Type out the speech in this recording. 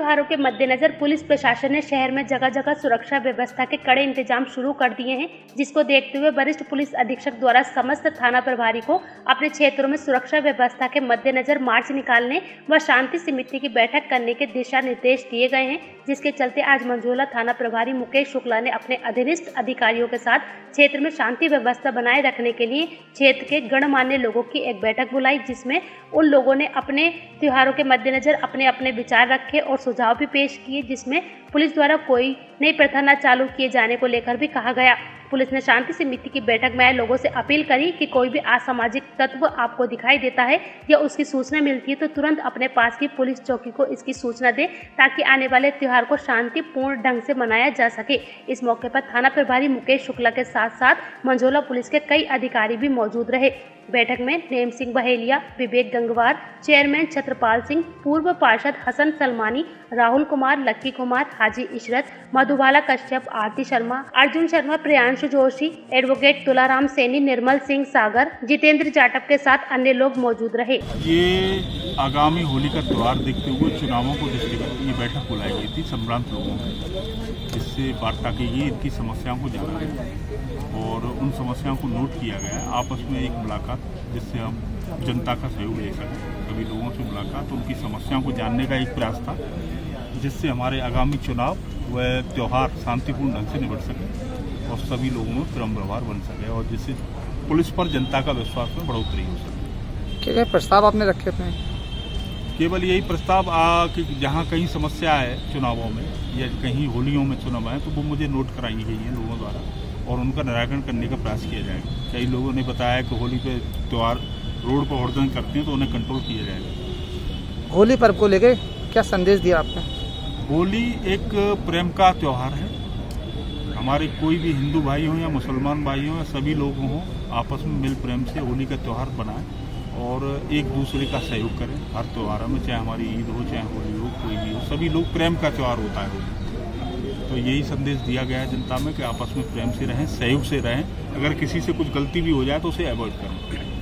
त्योहारों के मद्देनजर पुलिस प्रशासन ने शहर में जगह जगह सुरक्षा व्यवस्था के कड़े इंतज़ाम शुरू कर दिए हैं, जिसको देखते हुए वरिष्ठ पुलिस अधीक्षक द्वारा समस्त थाना प्रभारी को अपने क्षेत्रों में सुरक्षा व्यवस्था के मद्देनजर मार्च निकालने व शांति समिति की बैठक करने के दिशा निर्देश दिए गए हैं, जिसके चलते आज मंझोला थाना प्रभारी मुकेश शुक्ला ने अपने अधीनस्थ अधिकारियों के साथ क्षेत्र में शांति व्यवस्था बनाए रखने के लिए क्षेत्र के गणमान्य लोगों की एक बैठक बुलाई, जिसमें उन लोगों ने अपने त्योहारों के मद्देनजर अपने अपने विचार रखे और सुझाव भी पेश किए जिसमें पुलिस द्वारा कोई नई प्रथा न चालू किए जाने को लेकर भी कहा गया। पुलिस ने शांति समिति की बैठक में आए लोगों से अपील करी कि कोई भी असामाजिक तत्व आपको दिखाई देता है या उसकी सूचना मिलती है तो तुरंत अपने पास की पुलिस चौकी को इसकी सूचना दे ताकि आने वाले त्यौहार को शांतिपूर्ण ढंग से मनाया जा सके। इस मौके पर थाना प्रभारी मुकेश शुक्ला के साथ साथ मंझोला पुलिस के कई अधिकारी भी मौजूद रहे। बैठक में नेम सिंह बहेलिया, विवेक गंगवार, चेयरमैन छत्रपाल सिंह, पूर्व पार्षद हसन सलमानी, राहुल कुमार, लक्की कुमार हाजी इशरत, मधुबाला कश्यप, आरती शर्मा, अर्जुन शर्मा, प्रियांशु जोशी एडवोकेट तुलाराम सैनी, निर्मल सिंह सागर, जितेंद्र जाटव के साथ अन्य लोग मौजूद रहे। ये आगामी होली का त्यौहार देखते हुए चुनावों को दृष्टिगत ये बैठक बुलाई गई थी संभ्रांत लोगों में, जिससे वार्ता की गई, इनकी समस्याओं को जाना गया और उन समस्याओं को नोट किया गया। आपस में एक मुलाकात, जिससे हम जनता का सहयोग ले सकें। सभी लोगों से मुलाकात, उनकी समस्याओं को जानने का एक प्रयास था जिससे हमारे आगामी चुनाव व त्यौहार शांतिपूर्ण ढंग से निबट सके और सभी लोगों में क्रम व्यवहार बन सके और जिससे पुलिस पर जनता का विश्वास में बढ़ोतरी हो सके। क्या प्रस्ताव आपने रखे थे केवल यही प्रस्ताव आ कि जहाँ कहीं समस्या है चुनावों में या कहीं होलियों में चुनाव आए तो वो मुझे नोट कराई गई है लोगों द्वारा और उनका निराकरण करने का प्रयास किया जाएगा। कई लोगों ने बताया कि होली पे त्यौहार रोड पर हड़दंग करते हैं तो उन्हें कंट्रोल किया जाएगा। होली पर्व को लेके क्या संदेश दिया आपने? होली एक प्रेम का त्यौहार है। हमारे कोई भी हिंदू भाई हो या मुसलमान भाई हो या सभी लोग हों, आपस में मिल प्रेम से होली का त्यौहार बनाएँ और एक दूसरे का सहयोग करें। हर त्यौहारों में चाहे हमारी ईद हो, चाहे होली हो, कोई भी हो, सभी लोग प्रेम का त्यौहार होता है होली। तो यही संदेश दिया गया है जनता में कि आपस में प्रेम से रहें, सहयोग से रहें। अगर किसी से कुछ गलती भी हो जाए तो उसे अवॉइड करें।